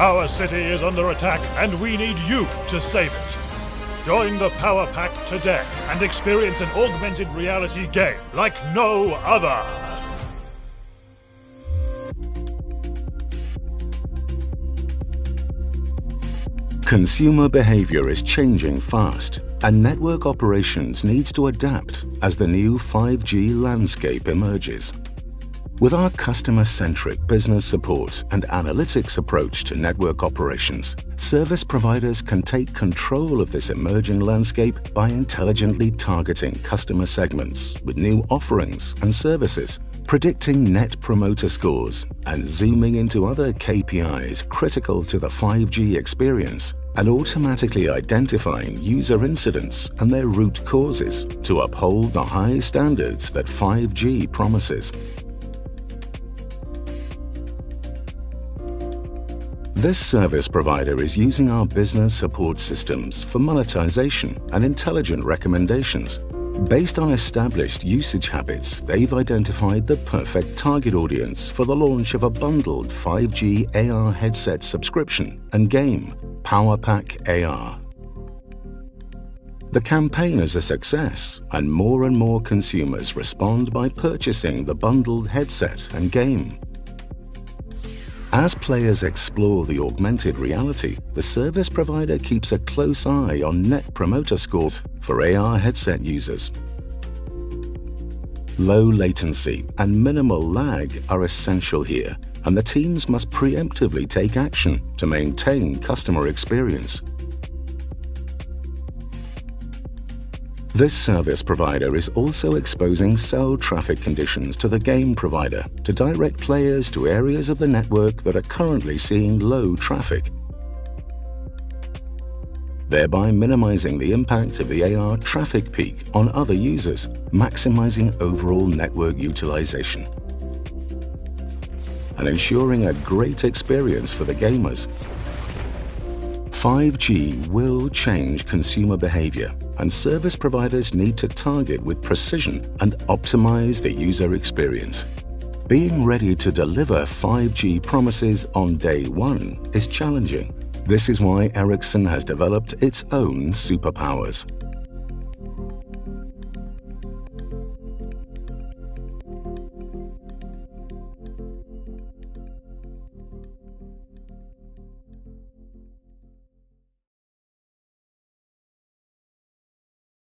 Our city is under attack, and we need you to save it. Join the Power Pack today and experience an augmented reality game like no other. Consumer behavior is changing fast, and network operations needs to adapt as the new 5G landscape emerges. With our customer-centric business support and analytics approach to network operations, service providers can take control of this emerging landscape by intelligently targeting customer segments with new offerings and services, predicting net promoter scores, and zooming into other KPIs critical to the 5G experience, and automatically identifying user incidents and their root causes to uphold the high standards that 5G promises. This service provider is using our business support systems for monetization and intelligent recommendations. Based on established usage habits, they've identified the perfect target audience for the launch of a bundled 5G AR headset subscription and game, PowerPack AR. The campaign is a success, and more and more consumers respond by purchasing the bundled headset and game. As players explore the augmented reality, the service provider keeps a close eye on net promoter scores for AR headset users. Low latency and minimal lag are essential here, and the teams must preemptively take action to maintain customer experience. This service provider is also exposing cell traffic conditions to the game provider to direct players to areas of the network that are currently seeing low traffic, thereby minimizing the impact of the AR traffic peak on other users, maximizing overall network utilization, and ensuring a great experience for the gamers. 5G will change consumer behavior and service providers need to target with precision and optimize the user experience. Being ready to deliver 5G promises on day one is challenging. This is why Ericsson has developed its own superpowers.